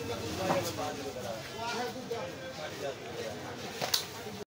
बाद में करा